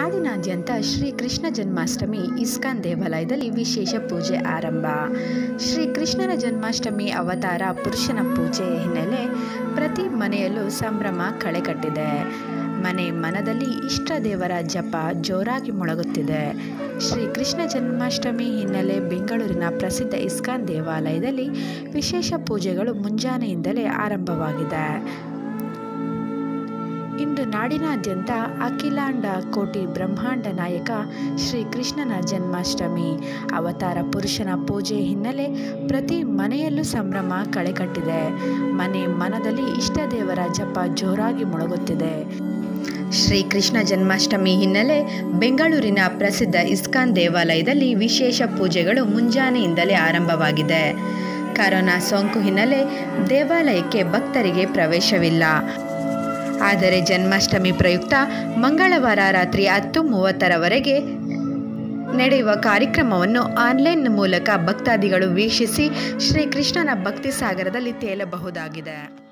ನಾಡಿನಾದ್ಯಂತ ಶ್ರೀ ಕೃಷ್ಣ ಜನ್ಮಾಷ್ಟಮಿ ಇಸ್ಕಾನ್ ದೇವಾಲಯದಲ್ಲಿ ವಿಶೇಷ ಪೂಜೆ ಆರಂಭ. ಶ್ರೀ ಕೃಷ್ಣನ ಜನ್ಮಾಷ್ಟಮಿ ಅವತಾರ ಪುರುಷನ ಪೂಜೆ ಹಿನ್ನೆಲೆ ಪ್ರತಿ ಮನೆಯಲ್ಲೂ ಸಂಭ್ರಮ ಕಳೆಕಟ್ಟಿದೆ. ಮನೆ ಮನದಲ್ಲಿ ಇಷ್ಟ ದೇವರ ಜಪ ಜೋರಾಗಿ ಮೊಳಗುತ್ತಿದೆ. ಶ್ರೀ ಕೃಷ್ಣ ಜನ್ಮಾಷ್ಟಮಿ ಹಿನ್ನೆಲೆ ಬೆಂಗಳೂರಿನ ಪ್ರಸಿದ್ಧ ಇಸ್ಕಾನ್ ದೇವಾಲಯದಲ್ಲಿ ವಿಶೇಷ ಪೂಜೆಗಳು ಮುಂಜಾನೆಯಿಂದಲೇ ಆರಂಭವಾಗಿದೆ. ಇಂದು ನಾಡಿನಾದ್ಯಂತ ಅಖಿಲಾಂಡ ಕೋಟಿ ಬ್ರಹ್ಮಾಂಡ ನಾಯಕ ಶ್ರೀ ಕೃಷ್ಣನ ಜನ್ಮಾಷ್ಟಮಿ. ಅವತಾರ ಪುರುಷನ ಪೂಜೆ ಹಿನ್ನೆಲೆ ಪ್ರತಿ ಮನೆಯಲ್ಲೂ ಸಂಭ್ರಮ ಕಳೆಕಟ್ಟಿದೆ. ಮನೆ ಮನದಲ್ಲಿ ಇಷ್ಟ ದೇವರ ಜಪ ಜೋರಾಗಿ ಮೊಳಗುತ್ತಿದೆ. ಶ್ರೀ ಕೃಷ್ಣ ಜನ್ಮಾಷ್ಟಮಿ ಹಿನ್ನೆಲೆ ಬೆಂಗಳೂರಿನ ಪ್ರಸಿದ್ಧ ಇಸ್ಕಾನ್ ದೇವಾಲಯದಲ್ಲಿ ವಿಶೇಷ ಪೂಜೆಗಳು ಮುಂಜಾನೆಯಿಂದಲೇ ಆರಂಭವಾಗಿದೆ. ಕರೋನಾ ಸೋಂಕು ಹಿನ್ನೆಲೆ ದೇವಾಲಯಕ್ಕೆ ಭಕ್ತರಿಗೆ ಪ್ರವೇಶವಿಲ್ಲ. ಆದರೆ ಜನ್ಮಾಷ್ಟಮಿ ಪ್ರಯುಕ್ತ ಮಂಗಳವಾರ ರಾತ್ರಿ ಹತ್ತು ಮೂವತ್ತರವರೆಗೆ ನಡೆಯುವ ಕಾರ್ಯಕ್ರಮವನ್ನು ಆನ್ಲೈನ್ ಮೂಲಕ ಭಕ್ತಾದಿಗಳು ವೀಕ್ಷಿಸಿ ಶ್ರೀಕೃಷ್ಣನ ಭಕ್ತಿ ಸಾಗರದಲ್ಲಿ ತೇಲಬಹುದಾಗಿದೆ.